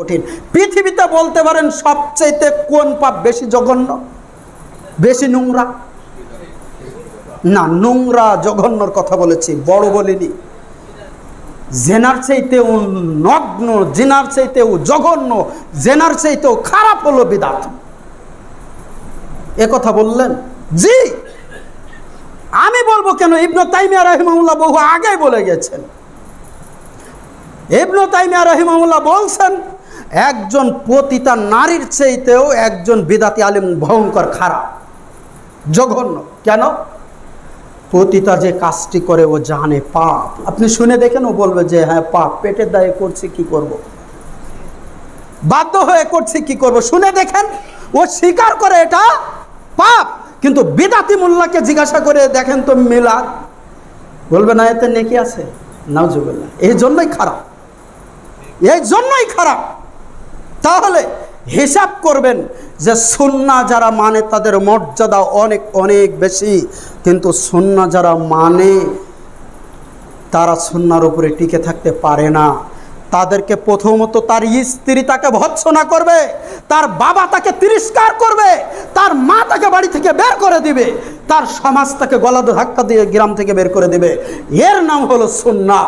কঠিন। পৃথিবীতে বলতে পারেন সবচাইতে কোন পাপ বেশি জঘন্য? বেশি নোংরা? না, নোংরা জঘন্যর কথা বলেছি, বড় বলিনি। জেনার চাইতেও নগ্ন, জেনার চাইতেও জঘন্য, জেনার চাইতেও খারাপ হলো বিদাত এ কথা বললেন? জি! আমি বলব কেন? ইবনু তাইমিয়া রহিমাউল্লাহ বহু আগে বলে গেছেন। ইবনু তাইমিয়া রহিমাউল্লাহ বলছেন একজন পতিতা নারীর চাইতেও একজন বিদাতি আলিম ভয়ঙ্কর খারাপ। জঘন্য। কেন? পতিতা যে কাজটি করে ও জানে পাপ। আপনি শুনে দেখেন ও বলবে যে হ্যাঁ পাপ। পেটের দায়ে করছি, কি করব। বাধ্য হয়ে করছি, কি করব? শুনে দেখেন ও স্বীকার করে এটা পাপ। কিন্তু বিদাতি মোল্লাকে জিজ্ঞাসা করে দেখেন তো মিলাদ বলবে, না, এতে নেকি আছে? নাও নাউজুবিল্লাহ। এই জন্যই খারাপ। এই জন্যই খারাপ। তাহলে হিসাব করবেন যে সুন্না যারা মানে তাদের মর্যাদা অনেক অনেক বেশি। কিন্তু সুন্না যারা মানে তারা সুন্নার উপরে টিকে থাকতে পারে না। তাদেরকে প্রথমত তার স্ত্রী তাকে ভৎসনা করবে, তার বাবা তাকে তিরস্কার করবে, তার মা তাকে বাড়ি থেকে বের করে দিবে, তার সমাজ তাকে গলা ধাক্কা দিয়ে গ্রাম থেকে বের করে দিবে। এর নাম হলো সুন্না।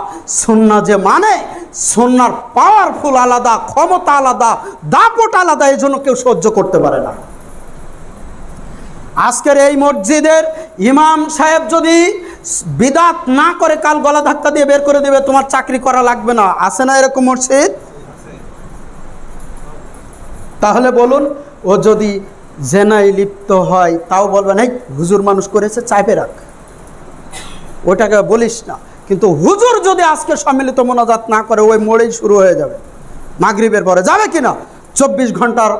সুন্না যে মানে সুন্নার পাওয়ারফুল আলাদা, ক্ষমতা আলাদা, দাপট আলাদা, এই জন্য কেউ সহ্য করতে পারে না। আজকের এই মসজিদের ইমাম সাহেব যদি বিদাত না করে কাল গলা ধাক্কা দিয়ে বের করে দেবে, তোমার চাকরি করা লাগবে না। আছে না এরকম মসজিদ? তাহলে বলুন, ও যদি জেনায় লিপ্ত হয়, তাও বলবেন, এই, হুজুর মানুষ করেছে চাইপে রাখ। ওটাকে বলিস না। কিন্তু হুজুর যদি আজকে সম্মিলিত মোনাজাত না করে, ওই মোড়েই শুরু হয়ে যাবে। মাগরিবের পরে যাবে কি না চব্বিশ ঘণ্টার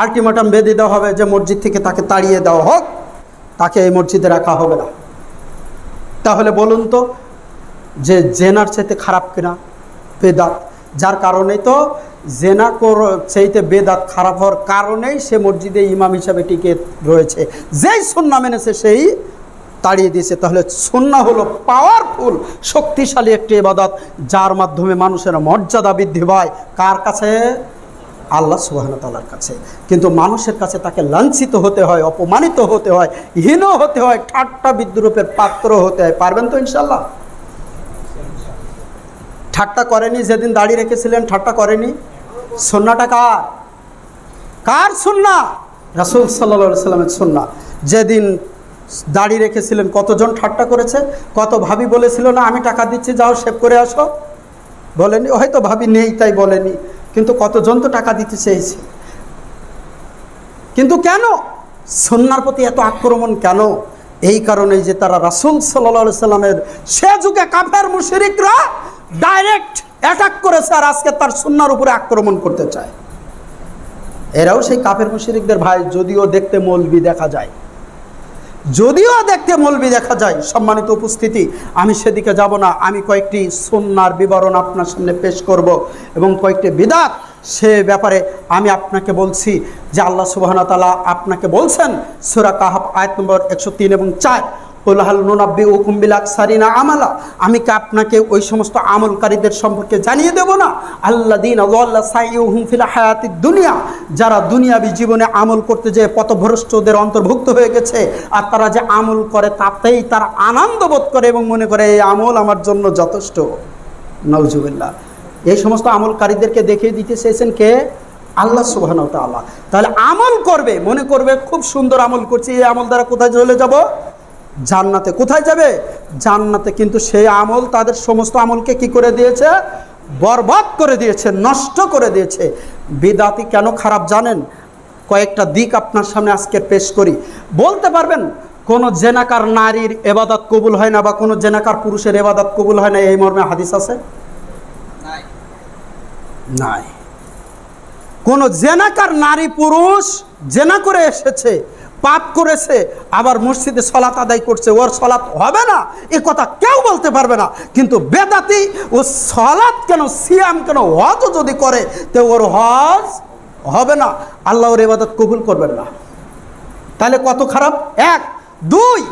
আলটিমেটাম বেঁধে দেওয়া হবে, যে মসজিদ থেকে তাকে তাড়িয়ে দেওয়া হোক, তাকে এই মসজিদে রাখা হবে না। তাহলে বলুন তো, যে জেনার চাইতে খারাপ কিনা? বেদাত। যার কারণে তো জেনা চাইতে বেদাত খারাপ হওয়ার কারণেই সে মসজিদে ইমাম হিসাবে টিকে রয়েছে। যেই সন্না মেনেছে সেই তাড়িয়ে দিয়েছে, তাহলে সন্না হলো পাওয়ারফুল শক্তিশালী একটি ইবাদত, যার মাধ্যমে মানুষের মর্যাদা বৃদ্ধি পায়। কার কাছে? আল্লাহ সুবাহতালার কাছে। কিন্তু মানুষের কাছে তাকে লাঞ্ছিত হতে হয়, অপমানিত হতে হয়, হীন হতে হয়, ঠাট্টা বিদ্রুপের পাত্র হতে হয়। পারবেন তো ইনশাল্লাহ ঠাট্টা করেনি, যেদিন দাঁড়িয়ে রেখেছিলেন, ঠাট্টা করেনি? সন্নাটা কার? কার সন্না? রাসুল সাল্লা সাল্লামের সন্না। যেদিন দাড়ি রেখেছিলেন, কতজন ঠাট্টা করেছে, কত ভাবি বলেছিল, না, আমি টাকা দিচ্ছি, যাও সেভ করে আসো। বলেনি হয়তো ভাবি নেই, তাই বলেনি। কিন্তু কতজন তো টাকা দিতে চেয়েছে। কিন্তু কেন? সন্ন্যার প্রতি এত আক্রমণ কেন? এই কারণেই যে তারা রাসুল সাল্লা সাল্লামের সে যুগে কাফের মুশরিকরা ডাইরেক্ট অ্যাটাক করেছে আর আজকে তার সন্ন্যার উপরে আক্রমণ করতে চায়। এরাও সেই কাফের মুশরিকদের ভাই, যদিও দেখতে মৌলবি দেখা যায়। যদিও দেখতে মলবি দেখা যায়, সম্মানিত উপস্থিতি, আমি সেদিকে যাব না, আমি কয়েকটি সন্ন্যার বিবরণ আপনার সামনে পেশ করব এবং কয়েকটি বিদাত সে ব্যাপারে আমি আপনাকে বলছি যে আল্লাহ সুবাহনতালা আপনাকে বলছেন, সুরা কাহাব আয়াত নম্বর একশো তিন এবং চার উল্লাহাল নুনাব্বি উকুম্বিলাক সারিনা আমালা। আমি কি আপনাকে ওই সমস্ত আমলকারীদের সম্পর্কে জানিয়ে দেব না? আল্লা দিন আল্লাহ হায়াতি দুনিয়া। যারা দুনিয়াবি জীবনে আমল করতে যে পথভ্রষ্টদের অন্তর্ভুক্ত হয়ে গেছে, আর তারা যে আমল করে তাতেই তারা আনন্দ বোধ করে এবং মনে করে, এই আমল আমার জন্য যথেষ্ট। নজুবিল্লা এই সমস্ত আমলকারীদেরকে দেখিয়ে দিতে চেয়েছেন কে? আল্লাহ সুবাহন তাহলে আমল করবে, মনে করবে, খুব সুন্দর আমল করছি, এই আমল দ্বারা কোথায় চলে যাব? জান্নাতে। কোথায় যাবে? জান্নাতে। কিন্তু সেই আমল তাদের সমস্ত আমলকে কি করে দিয়েছে? বরবাদ করে দিয়েছে নষ্ট করে দিয়েছে। বিদাতি কেন খারাপ জানেন? কয়েকটা দিক আপনার সামনে আজকে পেশ করি। বলতে পারবেন কোনো জেনাকার নারীর এবাদত কবুল হয় না বা কোনো জেনাকার পুরুষের এবাদত কবুল হয় না এই মর্মে হাদিস আছে? নাই। কোন জেনাকার নারী পুরুষ জেনা করে এসেছে পাপ করেছে, আবার মসজিদে সলাত আদায় করছে, ওর সলাৎ হবে না, এ কথা কেউ বলতে পারবে না। কিন্তু বেদাতি ও সলাৎ কেন, সিয়াম কেন, হজ যদি করে, তো ওর হজ হবে না। আল্লাহ ওর এবাদত কবুল করবেন না। তাহলে কত খারাপ? এক। দুই,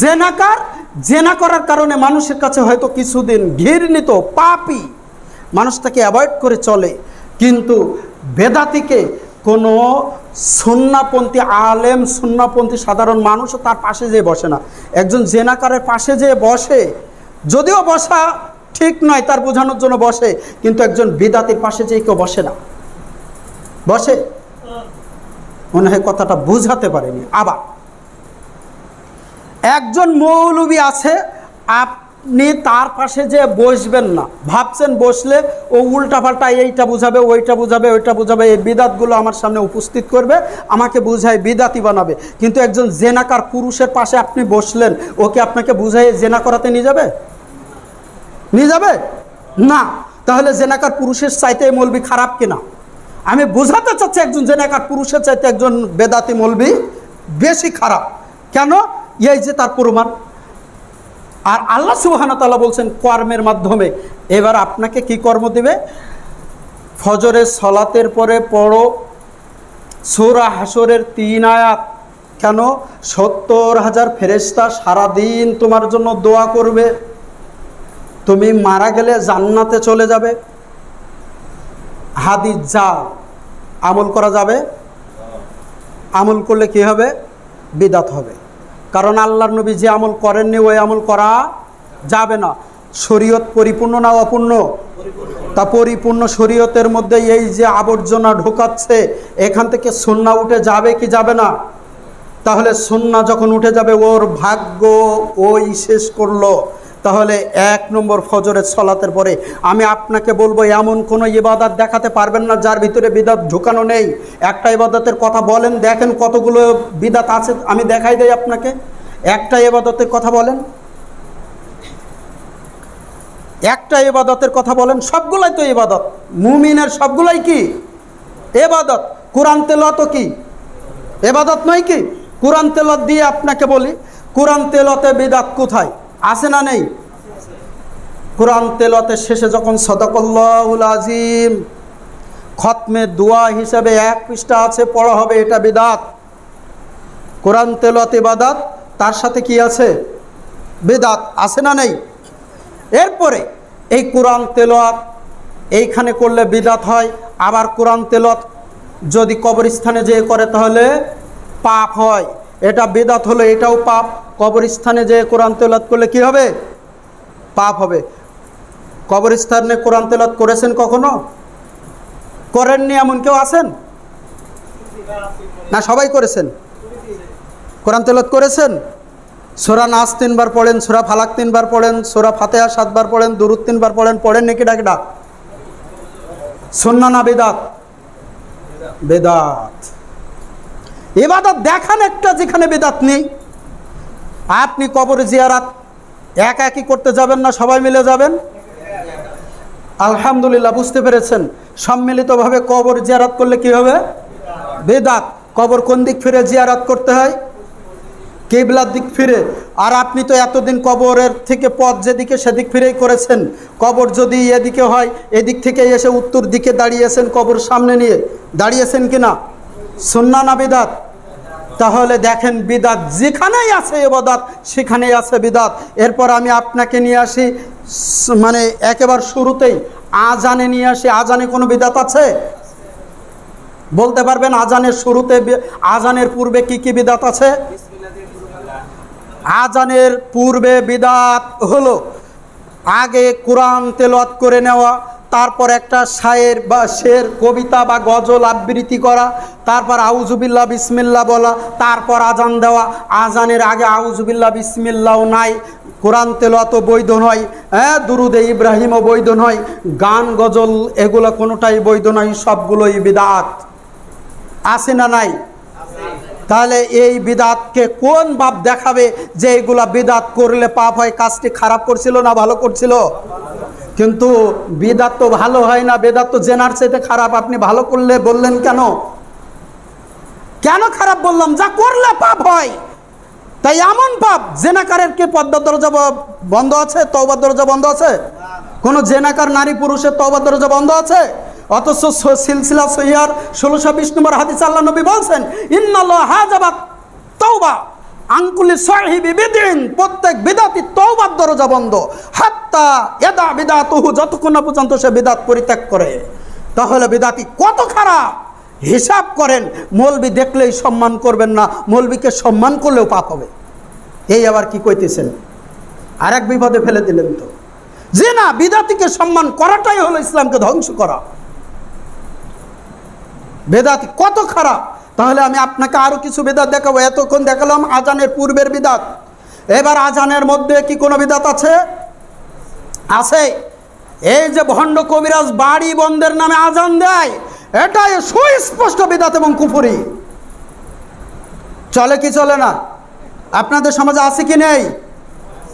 জেনাকার, জেনা করার কারণে মানুষের কাছে হয়তো কিছুদিন ঘৃণিত পাপি। মানুষ তাকে অ্যাভয়েড করে চলে। কিন্তু বেদাতিকে কোনো সন্নাপন্থী আলেম, সন্নাপন্থী সাধারণ মানুষও তার পাশে যেয়ে বসে না। একজন জেনাকারের পাশে যেয়ে বসে, যদিও বসা ঠিক নয় তার বোঝানোর জন্য বসে, কিন্তু একজন বেদাতির পাশে যেয়ে কেউ বসে না। বসে? মনে হয় কথাটা বুঝাতে পারেনি। আবার, একজন মৌলবী আছে আপনি তার পাশে যে বসবেন না, ভাবছেন বসলে ও উল্টাপাল্টা এইটা বুঝাবে, ওইটা বুঝাবে ওইটা বুঝাবে, এই বিদাতগুলো আমার সামনে উপস্থিত করবে, আমাকে বুঝায় বিদাতি বানাবে। কিন্তু একজন জেনাকার পুরুষের পাশে আপনি বসলেন ওকে আপনাকে বুঝাই জেনা করাতে নিয়ে যাবে? নিয়ে যাবে? না। তাহলে জেনাকার পুরুষের চাইতে মলবি খারাপ কিনা? আমি বোঝাতে চাচ্ছি একজন জেনাকার পুরুষের চাইতে একজন বেদাতি মলবি বেশি খারাপ। কেন? এই যে তার প্রমাণ। আর আল্লাহ সুবাহানা তালা বলছেন কর্মের মাধ্যমে। এবার আপনাকে কি কর্ম দিবে? ফজরের সলাতের পরে পড়ো সুরা হাসরের তিন আয়াত। কেন? সত্তর হাজার ফেরেস্তা সারাদিন তোমার জন্য দোয়া করবে। তুমি মারা গেলে জান্নাতে চলে যাবে। হাদিস যা আমল করা যাবে। আমল করলে কি হবে? বিদাত হবে। কারণ আল্লাহর নবী যে আমল করেননি, ওই আমল করা যাবে না। শরীয়ত পরিপূর্ণ না অপূর্ণ? তা পরিপূর্ণ শরীয়তের মধ্যে এই যে আবর্জনা ঢোকাচ্ছে, এখান থেকে সন্না উঠে যাবে কি যাবে না? তাহলে সন্না যখন উঠে যাবে, ওর ভাগ্য ওই শেষ করল। তাহলে এক নম্বর ফজরের সলাতের পরে আমি আপনাকে বলব, এমন কোনো ইবাদত দেখাতে পারবেন না যার ভিতরে বিদাত ঢুকানো নেই। একটা ইবাদতের কথা বলেন, দেখেন কতগুলো বিদাত আছে, আমি দেখাই দেই আপনাকে। একটা ইবাদতের কথা বলেন। একটা ইবাদতের কথা বলেন, সবগুলাই তো ইবাদত। মুমিনের সবগুলাই কি? এবাদত কোরআন তেলত কি? এবাদত নয় কি? কোরআন তেলত দিয়ে আপনাকে বলি, কোরআন তেলতে বিদাত কোথায়? আছে না নেই? কোরআন তেলতের শেষে যখন সদকল্লাহুল আজিম খতমে দোয়া হিসাবে এক পৃষ্ঠা আছে, পড়া হবে এটা বিদাত। কোরআন তেলত ইবাদাত, তার সাথে কি আছে? বেদাত আছে না নেই? এরপরে এই কোরআন তেলত এইখানে করলে বিদাত হয়, আবার কোরআন তেলত যদি কবরস্থানে যেয়ে করে তাহলে পাপ হয়। এটা বেদাত হলো, এটাও পাপ। কবরস্থানে যে কোরআন তেলত করলে কি হবে? পাপ হবে। কবরস্থানে কোরআন তেলত করেছেন কখনো? করেননি এমন কেউ আছেন? না, সবাই করেছেন। কোরআন তেলত করেছেন? সোরা নাচ তিনবার পড়েন, সোরা ফালাক তিনবার পড়েন, সোরা ফাতেহা সাতবার পড়েন, দুরুদ তিনবার পড়েন পড়েন নাকি ডাক ডাক? সন্না না বেদাত? বেদাত। এবাদত দেখান একটা যেখানে বেদাত নেই। আপনি কবর জিয়ারাত, এক একই করতে যাবেন না, সবাই মিলে যাবেন? আলহামদুলিল্লাহ, বুঝতে পেরেছেন। সম্মিলিতভাবে কবর জিয়ারাত করলে কি হবে? বেদাত। কবর কোন দিক ফিরে জিয়ারাত করতে হয়? কেবলার দিক ফিরে। আর আপনি তো এতদিন কবরের থেকে পথ যেদিকে সেদিক ফিরেই করেছেন। কবর যদি এদিকে হয়, এদিক থেকে এসে উত্তর দিকে দাঁড়িয়েছেন কবর সামনে নিয়ে। দাঁড়িয়েছেন কি না সুন্না না বিদাত? তাহলে দেখেন বিদাত যেখানেই আছে এবাদাত, সেখানেই আছে বিদাত। এরপর আমি আপনাকে নিয়ে আসি মানে একেবারে শুরুতেই আজানে নিয়ে আসি। আজানে কোনো বিদাত আছে? বলতে পারবেন আজানের শুরুতে আজানের পূর্বে কি কি বিদাত আছে? আজানের পূর্বে বিদাত হলো আগে কোরআন তেলত করে নেওয়া তারপর একটা শায়ের বা শের কবিতা বা গজল আবৃত্তি করা, তারপর আউজুবিল্লা বিসমিল্লা বলা, তারপর আজান দেওয়া। আজানের আগে আউজুবিল্লা বিসমিল্লাও নাই, কোরআন তেলত বৈধ নয় হ্যাঁ দুরুদে ইব্রাহিমও বৈধ নয়, গান গজল এগুলো কোনোটাই বৈধ নয়, সবগুলোই বিদাত। আছে না নাই? তাহলে এই বিদাতকে কোন বাপ দেখাবে যে এইগুলা বিদাত করলে পাপ হয়? কাজটি খারাপ করছিল না ভালো করছিল? কিন্তু বিদাত তো ভালো হয় না, বেদাত তো জেনার চাইতে খারাপ। আপনি ভালো করলে বললেন কেন? কেন খারাপ বললাম? যা করলে পাপ হয়। তাই এমন পাপ, জেনাকারের কি পদ্মার দরজা বন্ধ আছে? তওবার দরজা বন্ধ আছে? কোন জেনাকার নারী পুরুষের তওবার দরজা বন্ধ আছে? অথচ সিলসিলা সহিয়ার ষোলোশো বিশ নম্বর হাদিস আল্লাহ নবী বলছেন, ইন্নাল্লাহ হাজাবাত তওবা আঙ্কুলি সাহিবি বিদিন প্রত্যেক বিদাতি তওবার দরজা বন্ধ। হাত্তা এদা বিদাতুহু, যতক্ষণ না পর্যন্ত সে বিদাত পরিত্যাগ করে। তাহলে বেদাতি কত খারাপ? হিসাব করেন, মৌলবি দেখলেই সম্মান করবেন না, মৌলবিকে সম্মান করলেও পাপ হবে। এই আবার কি কইতেছেন? আর এক বিপদে ফেলে দিলেন তো। যে না বিদাতিকে সম্মান করাটাই হলো ইসলামকে ধ্বংস করা। বেদাত কত খারাপ? তাহলে আমি আপনাকে আরও কিছু বেদাত দেখাবো। এতক্ষণ দেখালাম আজানের পূর্বের বিদাত। এবার আজানের মধ্যে কি কোনো বিদাত আছে? আছে। এই যে ভণ্ড কবিরাজ বাড়ি বন্ধের নামে আজান দেয়, এটাই সুস্পষ্ট বিদাত এবং কুফুরি। চলে কি চলে না? আপনাদের সমাজে আছে কি নেই?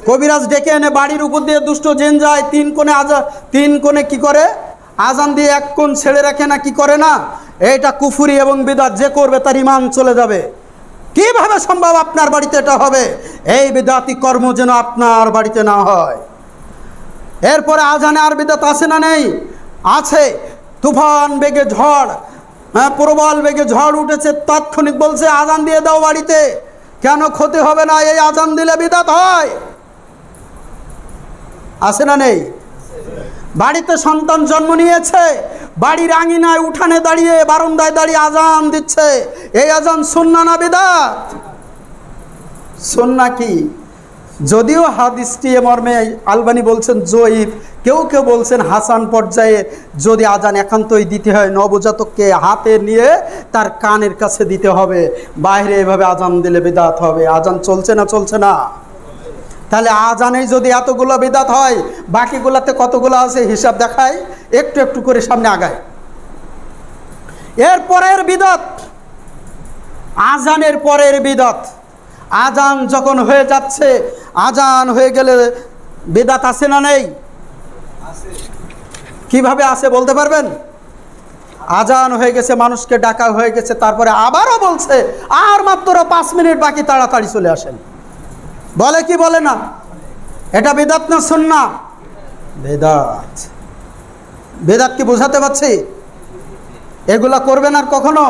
কবিরাজ ডেকে এনে বাড়ির উপর দিয়ে দুষ্ট জেন যায়, তিন কোণে আজা তিন কোণে কি করে? আজান দিয়ে এক কোণ ছেড়ে রাখে না, কি করে না? এটা কুফুরি এবং বিদাত যে করবে তার ইমান চলে যাবে। কীভাবে সম্ভব আপনার বাড়িতে এটা হবে? এই বিদাতি কর্ম যেন আপনার বাড়িতে না হয়। এরপরে আজানে আর বিদাত আছে না নেই? আছে। তুফান বেগে ঝড় হ্যাঁ প্রবল বেগে ঝড় উঠেছে, তাৎক্ষণিক বলছে, আজান দিয়ে দাও বাড়িতে। কেন ক্ষতি হবে না? এই আজান দিলে বিদাত হয়। আছে না নেই? বাড়িতে সন্তান জন্ম নিয়েছে। বাড়ির আঙিনায় উঠানে দাঁড়িয়ে, বারান্দায় দাঁড়িয়ে আজান দিচ্ছে। এই আজান সুন্না না বিদাত? সুন্না কি? যদিও হাদিসটি এ মর্মে আলবানি বলছেন জয়ীফ, কেউ কেউ বলছেন হাসান পর্যায়ে যদি আজান একান্তই দিতে হয়, নবজাতককে হাতে নিয়ে তার কানের কাছে দিতে হবে। বাইরে এভাবে আজান দিলে বিদাত হবে। আজান চলছে না চলছে না? তাহলে আজানে যদি এতগুলো বিদাত হয়, বাকিগুলাতে কতগুলো আছে হিসাব দেখায় একটু একটু করে সামনে আগায়। এর পরের বিদত, আজানের পরের বিদত। আজান যখন হয়ে যাচ্ছে, আজান হয়ে গেলে বেদাত আছে না নেই? কীভাবে আছে বলতে পারবেন? আজান হয়ে গেছে, মানুষকে ডাকা হয়ে গেছে, তারপরে আবারও বলছে, আর মাত্র পাঁচ মিনিট বাকি, তাড়াতাড়ি চলে আসেন। বলে কি বলে না? এটা বেদাত না শুননা বেদাত। বেদাত কি বোঝাতে পারছি? এগুলা করবেন আর কখনো?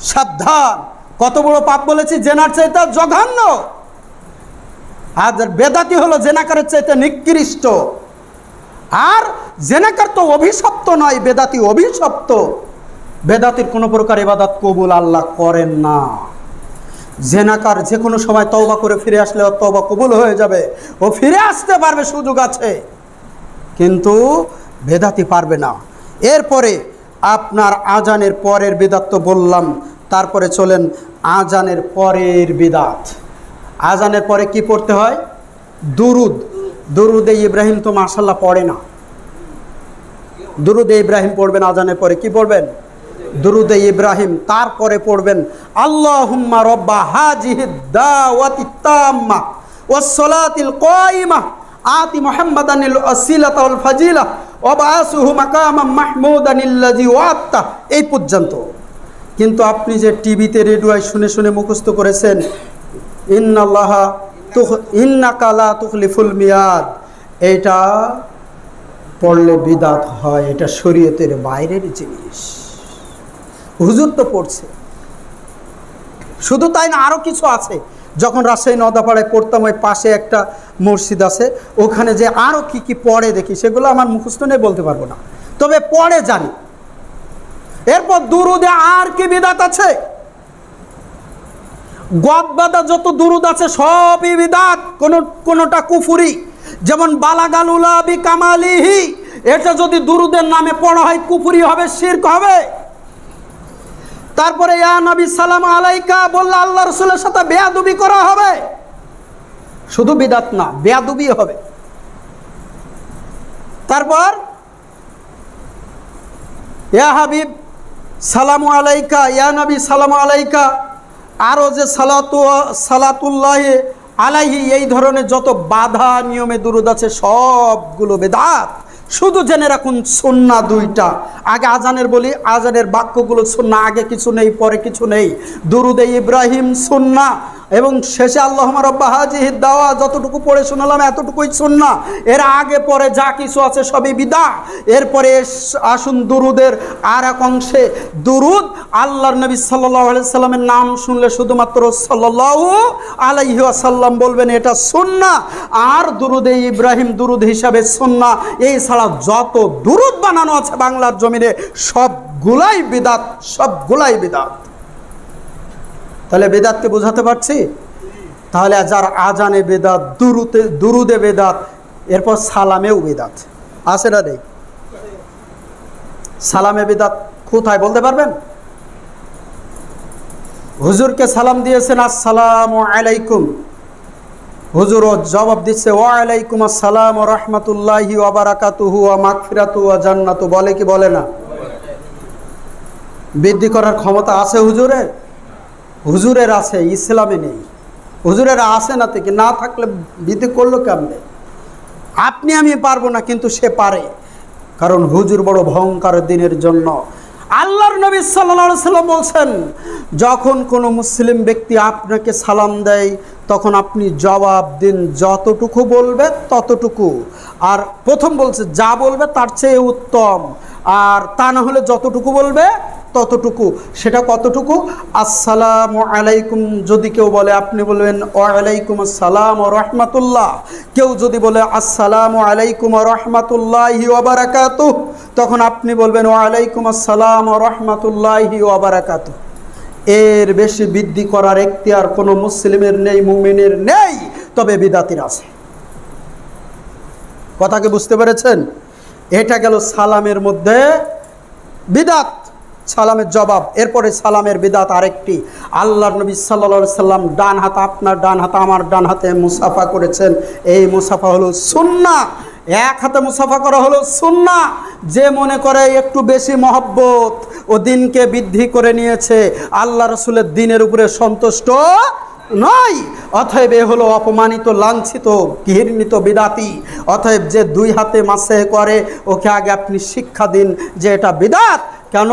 সাবধান। কত বড় পাপ বলেছি, জেনার চাইতে জঘন্য। আর বেদাতি হলো জেনাকারের চাইতে নিকৃষ্ট। আর জেনাকার তো অভিশপ্ত নয়, বেদাতি অভিশপ্ত। বেদাতির কোনো প্রকার এবাদাত কবুল আল্লাহ করেন না। জেনাকার যে কোনো সময় তওবা করে ফিরে আসলে ওর তওবা কবুল হয়ে যাবে। ও ফিরে আসতে পারবে, সুযোগ আছে। কিন্তু বেদাতি পারবে না। এরপরে আপনার আজানের পরের বেদাত তো বললাম, তারপরে চলেন আজানের পরের বিদাত। আজানের পরে কি পড়তে হয়? দুরুদ। দুরুদে ইব্রাহিম তো মার্শাল্লাহ পড়ে না। দুরুদে ইব্রাহিম পড়বেন, আজানের পরে কি পড়বেন? দুরুদে ইব্রাহিম, তারপরে পড়বেন, আল্লাহুম্মা রব্বা হাজিহিদ দাওয়াতি তাম্মা ওয়াসসালাতিল কায়িমা, আতি মুহাম্মাদানিল ওয়াসিলাতা ওয়াল ফাজিলা ওয়া বাসুহু মাকামাম মাহমুদানিল্লাযী ওয়াত্তা এই পর্যন্ত। কিন্তু আপনি যে টিভিতে, রেডিওয় শুনে শুনে মুখস্থ করেছেন, ইন্নাল্লাহা তুখ ইন্নাকালা তুখলিফুল মিয়াদ। এটা পড়লে বিদাত হয়, এটা শরীয়তের বাইরের জিনিস। হুজুর তো পড়ছে। শুধু তাই না আরও কিছু আছে। যখন রাজশাহী নদাপাড়ায় পড়তাম, ওই পাশে একটা মসজিদ আছে, ওখানে যে আরও কি কি পড়ে দেখি, সেগুলো আমার মুখস্থ নেই, বলতে পারব না। তবে পড়ে জানি। এরপর দুরুদে আর কি বিদাত আছে? গদবাদা যত দুরুদ আছে, সবই বিদাত। কোন, কোনোটা কুফুরি। যেমন, বালাগালুলা বি কামালিহি এটা যদি দুরুদের নামে পড়া হয়, কুফুরি হবে, শির্ক হবে। তারপরে, ইয়া নবী, সালাম আলাইকা। বললে, আল্লাহ রসুলের সাথে বেয়াদুবি করা হবে? শুধু বিদাত না বেয়াদুবি হবে। তারপর, ইয়া হাবিব, সালাম আলাইকা। ইয়া নবী, সালাম আলাইকা। আরও যে, সালাতু, সালাতুল্লাহ আলাইহি, এই ধরনের যত বাধা, নিয়মে দুরুদ আছে, সবগুলো বেদাত। শুধু জেনে রাখুন, সন্না দুইটা। আগে আজানের বলি, আজানের বাক্যগুলো সন্না, আগে কিছু নেই, পরে কিছু নেই। দুরুদে ইব্রাহিম, সন্না। এবং শেষে আল্লাহ রব্বা হাজিহিদ দাওয়া যতটুকু পড়ে শোনালাম এতটুকুই সুন্না এর আগে পরে যা কিছু আছে সবই বিদা এরপরে আসুন দুরুদের আর এক অংশে। দুরুদ আল্লাহর নবী সাল্লাহ সাল্লামের নাম শুনলে শুধুমাত্র সাল্লাহ আলাইহি আসাল্লাম বলবেন এটা সুন্না আর দুরুদে ইব্রাহিম দুরুদ হিসাবে সুন্না এই ছাড়া যত দুরুদ বানানো আছে বাংলার জমিনে সবগুলাই বিদাত সবগুলাই বিদাত। তাহলে বেদাতকে বোঝাতে পারছি? তাহলে যার আজানে বেদাত, দুরুতে, দুরুদে বেদাত, এরপর সালামেও বেদাত। আছে না নেই? সালামে বেদাত কোথায় বলতে পারবেন? হুজুরকে সালাম দিয়েছেন, আসসালাম আলাইকুম। হুজুর জবাব দিচ্ছে ও আলাইকুম আসসালাম ও রহমতুল্লাহি ওবারাকাতুহু ও মাগফিরাতু ও জান্নাতু। বলে কি বলে না? বৃদ্ধি করার ক্ষমতা আছে হুজুরের? হুজুরের আছে, ইসলামে নেই। হুজুরের আছে না থেকে না থাকলে বৃদ্ধি করল কেমনে? আপনি আমি পারব না, কিন্তু সে পারে। কারণ হুজুর বড় ভয়ঙ্কর দিনের জন্য। আল্লাহর নবী সাল্লা সাল্লাম বলছেন, যখন কোনো মুসলিম ব্যক্তি আপনাকে সালাম দেয়, তখন আপনি জবাব দিন, যতটুকু বলবে ততটুকু। আর প্রথম বলছে, যা বলবে তার চেয়ে উত্তম। আর তা না হলে যতটুকু বলবে ততটুকু, সেটা কতটুকু? আসসালামু আলাইকুম, যদি কেউ বলে, আপনি বলবেন, ওয়ালাইকুম আসসালাম ও রহমাতুল্লাহ। কেউ যদি বলে, আসসালামু আলাইকুম ও রহমাতুল্লাহি ওবারাকাতু তখন আপনি বলবেন, ওয়ালাইকুম আসসালাম ও রহমাতুল্লাহি ওবারাকাতু এর বেশি বৃদ্ধি করার এখতিয়ার কোনো মুসলিমের নেই, মুমিনের নেই, তবে বিদাতির আছে। কথাকে বুঝতে পেরেছেন? এটা গেল সালামের মধ্যে বিদাত। সালামের জবাব, এরপরে সালামের বিদাত আরেকটি। আল্লাহর নবী সাল্লা সাল্লাম ডান হাত, আপনার ডান হাত, আমার ডান হাতে মুসাফা করেছেন। এই মুসাফা হলো সুন্না। এক হাতে মুসাফা করা হলো সুন্না। যে মনে করে একটু বেশি মহব্বত, ও দিনকে বৃদ্ধি করে নিয়েছে, আল্লাহ রসুলের দিনের উপরে সন্তুষ্ট নয়। অতএব এ হলো অপমানিত, লাঞ্ছিত, ঘৃণিত বিদাতি। অতএব যে দুই হাতে মাসে করে, ওকে আগে আপনি শিক্ষা দিন যে এটা বিদাত। কেন?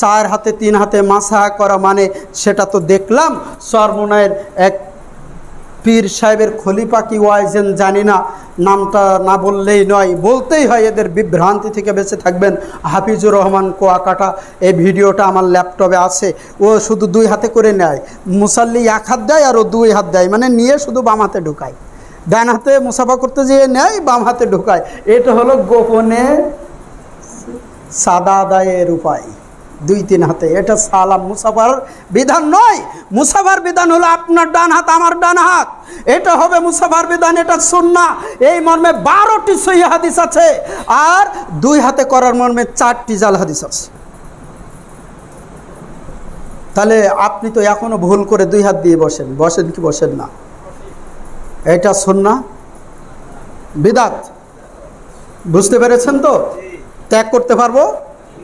চার হাতে, তিন হাতে মাসা করা মানে সেটা তো দেখলাম। সরমনায়ের এক পীর সাহেবের খলিফা কি ওয়াইজেন জানি না, নামটা না বললেই নয়, বলতেই হয় এদের বিভ্রান্তি থেকে বেঁচে থাকবেন। হাফিজুর রহমান কোয়াকাটা, এই ভিডিওটা আমার ল্যাপটপে আছে। ও শুধু দুই হাতে করে নেয়, মুসাল্লি এক হাত দেয় আর ও দুই হাত দেয় মানে নিয়ে শুধু বাম হাতে ঢুকায়। ডান হাতে মুসাফা করতে যেয়ে নেয়, বাম হাতে ঢুকায়। এটা হলো গোপনে সাদা আদায়ের উপায়। দুই, তিন হাতে। এটা সালাম মুসাফার বিধান নয়। মুসাফার বিধান হলো আপনার ডান হাত, আমার ডান হাত। এটা হবে মুসাফার বিধান, এটা সুন্না এই মর্মে বারোটি সহি হাদিস আছে। আর দুই হাতে করার মর্মে চারটি জাল হাদিস আছে। তাহলে আপনি তো এখনও ভুল করে দুই হাত দিয়ে বসেন। বসেন কি বসেন না? এটা সুন্না বিদাত। বুঝতে পেরেছেন তো? ত্যাগ করতে পারব?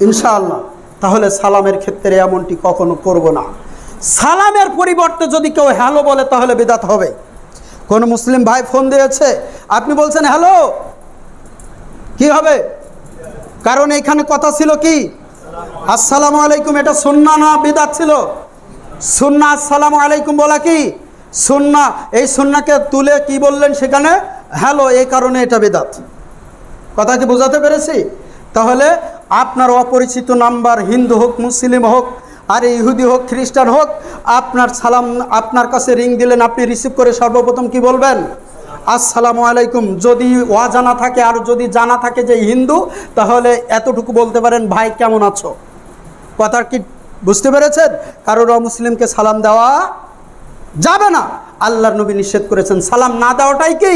ইনশাআল্লাহ। তাহলে সালামের ক্ষেত্রে এমনটি কখনো করব না। সালামের পরিবর্তে যদি কেউ হ্যালো বলে, তাহলে বিদাত হবে। কোন মুসলিম ভাই ফোন দিয়েছে, আপনি বলছেন হ্যালো? কি হবে? কারণ এখানে কথা ছিল কি? আসসালামু আলাইকুম, এটা সুন্না না বিদাত ছিল? সুন্না আসসালামু আলাইকুম বলা কি? সুন্না, এই সুন্নাকে তুলে কি বললেন সেখানে? হ্যালো, এই কারণে এটা বেদাত। কথা কি বোঝাতে পেরেছি? তাহলে আপনার অপরিচিত নাম্বার হিন্দু হোক, মুসলিম হোক, আর ইহুদি হোক, খ্রিস্টান হোক, আপনার সালাম, আপনার কাছে রিং দিলেন, আপনি রিসিভ করে সর্বপ্রথম কি বলবেন? আসসালামু আলাইকুম। যদি অজানা থাকে, আর যদি জানা থাকে যে হিন্দু, তাহলে এতটুকু বলতে পারেন, ভাই, কেমন আছো? কথা কি বুঝতে পেরেছেন? কারোর অমুসলিমকে সালাম দেওয়া যাবে না। আল্লাহর নবী নিষেধ করেছেন। সালাম না দেওয়াটাই কি?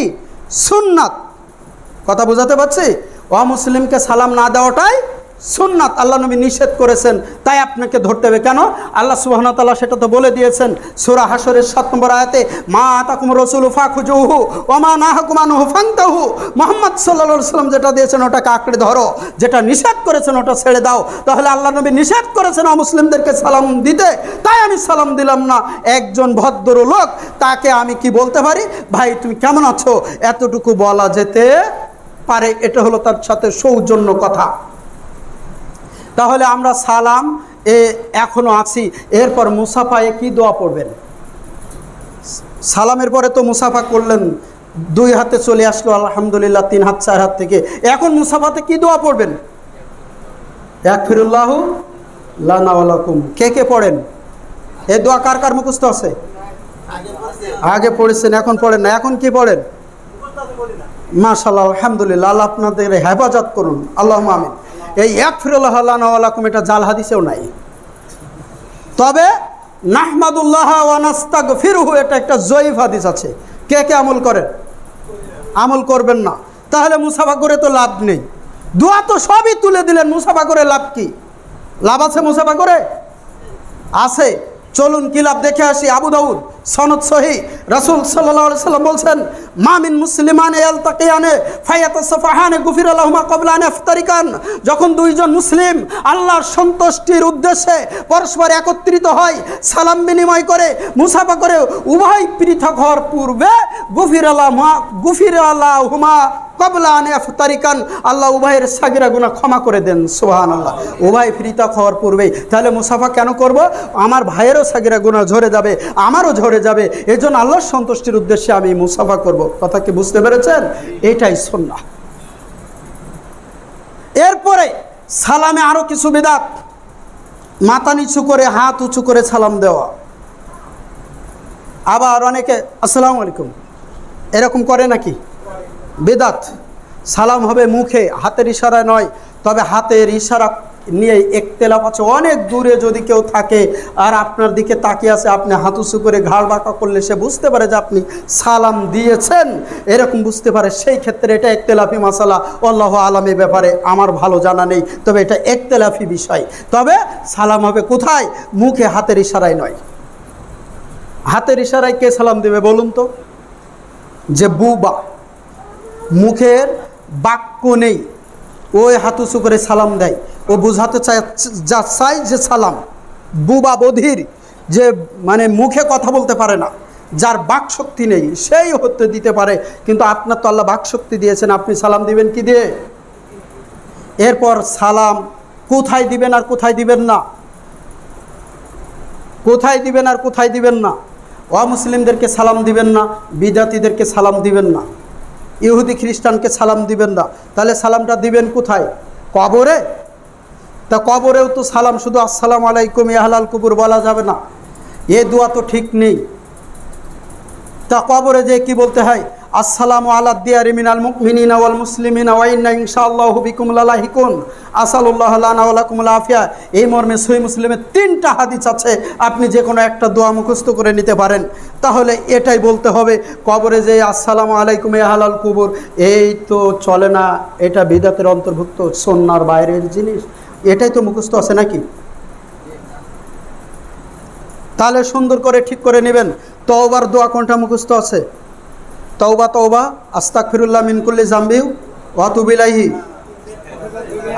সুন্নাত। কথা বোঝাতে পারছি? অমুসলিমকে সালাম না দেওয়াটাই সুন্নাত। আল্লাহ নবী নিষেধ করেছেন, তাই আপনাকে ধরতে হবে। কেন? আল্লাহ সুবাহতাল্লাহ সেটা তো বলে দিয়েছেন সুরা হাসরের সাত নম্বর আয়াতে, মা তাকুম রসুল ফাখুজুহু ওমা না হুকুমানুহু ফাংতাহু মোহাম্মদ সাল্লা সাল্লাম যেটা দিয়েছেন, ওটাকে আঁকড়ে ধরো। যেটা নিষেধ করেছেন, ওটা ছেড়ে দাও। তাহলে আল্লাহ নবী নিষেধ করেছেন অমুসলিমদেরকে সালাম দিতে। তাই আমি সালাম দিলাম না। একজন ভদ্র লোক, তাকে আমি কি বলতে পারি? ভাই, তুমি কেমন আছো? এতটুকু বলা যেতে পারে, এটা হলো তার সাথে সৌজন্য কথা। তাহলে আমরা সালাম, এ এখনও আছি। এরপর মুসাফায়ে কি দোয়া পড়বেন? সালামের পরে তো মুসাফা করলেন, দুই হাতে চলে আসলো, আলহামদুলিল্লাহ, তিন হাত, চার হাত থেকে। এখন মুসাফাতে কি দোয়া পড়বেন? এক ফিরুল্লাহ লানাওয়ালাকুম কে কে পড়েন? এ দোয়া কার কার মুখস্থ আছে? আগে পড়েছেন, এখন পড়েন না। এখন কি পড়েন? মাশাল্লাহ আলহামদুলিল্লাহ, আল্লাহ আপনাদের হেফাজত করুন। আল্লাহ আমিন। এই এক ফিরুল্লাহ লানাওয়ালাকুম এটা জাল হাদিসেও নাই। তবে নাহমাদুল্লাহ ওয়ানাস্তাগ ফিরহু এটা একটা জয়ীফ হাদিস আছে। কে কে আমল করেন? আমল করবেন না। তাহলে মুসাফা করে তো লাভ নেই। দোয়া তো সবই তুলে দিলেন মুসাফা করে লাভ কি? লাভ আছে মুসাফা করে আছে। চলুন কি লাভ? দেখে আসি। আবু দাউদ সনদ সহি। রাসূল সাল্লাল্লাহু সাল্লাম বলছেন মামিন মুসলিমান ইয়ালতাকিয়ানে ফায়াতাসাফাহানে গুফির আলাহুমা ক্বাবলা আন যখন দুইজন মুসলিম আল্লাহর সন্তুষ্টির উদ্দেশ্যে পরস্পর একত্রিত হয়, সালাম বিনিময় করে, মুসাফা করে, উভয় পৃথক হওয়ার পূর্বে গুফির আলাহুমা গুফির আলাহুমা কবলা আনে আফতারিকান আল্লাহ উভয়ের সাগিরা গুণা ক্ষমা করে দেন সুবাহান আল্লাহ উভয় ফিরিতা খাওয়ার পূর্বেই। তাহলে মুসাফা কেন করব? আমার ভাইয়েরও সাগিরা গুণা ঝরে যাবে, আমারও ঝরে যাবে। এই জন্য আল্লাহর সন্তুষ্টির উদ্দেশ্যে আমি মুসাফা করব। কথা কি বুঝতে পেরেছেন? এটাই সন্না এরপরে সালামে আরও কিছু বিদাত। মাথা নিচু করে, হাত উঁচু করে সালাম দেওয়া। আবার অনেকে, আসসালামু আলাইকুম। এরকম করে নাকি? বেদাত। সালাম হবে মুখে, হাতের ইশারা নয়, তবে হাতের ইশারা নিয়ে একতেলাপ আছে। অনেক দূরে যদি কেউ থাকে আর আপনার দিকে তাকিয়ে আছে, আপনি হাত উঁচু করে ঘাড় বাঁকা করলে সে বুঝতে পারে যে আপনি সালাম দিয়েছেন। এরকম বুঝতে পারে। সেই ক্ষেত্রে এটা একতেলাফি মশালা আল্লাহ আলমী ব্যাপারে আমার ভালো জানা নেই। তবে এটা একতেলাফি বিষয়। তবে সালাম হবে কোথায়? মুখে হাতের ইশারায় নয়। হাতের ইশারায় কে সালাম দেবে বলুন তো? যে বুবা। মুখের বাক্য নেই। ওই হাত উঁচু করে সালাম দেয়। ও বুঝাতে চায়, যা চাই যে সালাম। বুবা বধির যে মানে মুখে কথা বলতে পারে না, যার বাক শক্তি নেই, সেই হতে দিতে পারে। কিন্তু আপনার তো আল্লাহ বাক শক্তি দিয়েছেন, আপনি সালাম দিবেন কি দিয়ে? এরপর সালাম কোথায় দিবেন আর কোথায় দিবেন না? কোথায় দিবেন আর কোথায় দিবেন না? অমুসলিমদেরকে সালাম দিবেন না বিজাতিদেরকে সালাম দিবেন না। ইহুদি খ্রিস্টানকে সালাম দিবেন না। তাহলে সালামটা দিবেন কোথায়? কবরে? তা কবরেও তো সালাম, শুধু আসসালাম আলাইকুম ইহালাল কুবুর বলা যাবে না। এ দোয়া তো ঠিক নেই। তা কবরে যে কি বলতে হয়? আসসালামু আলা দিয়ারি মিনাল মুমিনিনা ওয়াল মুসলিমিনা ওয়া ইন্না ইনশাআল্লাহু বিকুম লালাহিকুন। আসালুল্লাহ লানা ওয়া লাকুমুল আফিয়া। এই মর্মে সহি মুসলিমের তিনটা হাদিস আছে, আপনি যে কোনো একটা দোয়া মুখস্থ করে নিতে পারেন। তাহলে এটাই বলতে হবে, কবরে যে আসসালামু আলাইকুম এ হালাল কুবুর, এই তো চলে না, এটা বিদাতের অন্তর্ভুক্ত, সন্ন্যার বাইরের জিনিস। এটাই তো মুখস্থ আছে নাকি? তাহলে সুন্দর করে ঠিক করে নেবেন। তওবার দোয়া কোনটা মুখস্থ আছে? তওবা তওবা আস্তাক ফিরুল্লাহ মিনকুল্লি জাম্বিউ ওয়াতুবিলাইহি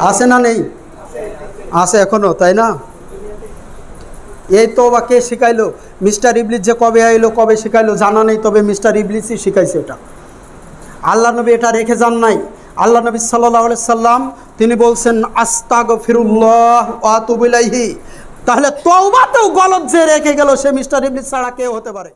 আছে না নেই? আছে এখনও, তাই না? এই তওবা কে শিখাইলো? মিস্টার ইবলিস যে কবে আইলো, কবে শিখাইলো? জানা নেই, তবে মিস্টার ইবলিসই শিখাইছে এটা। আল্লাহ নবী এটা রেখে যান নাই। আল্লাহ নবী সাল্লাহ সাল্লাম, তিনি বলছেন আস্তাগ ফিরুল্লাহ ওয়াতুবিলাইহি তাহলে তওবাতেও গলত যে রেখে গেল, সে মিস্টার ইবলিস ছাড়া কেউ হতে পারে।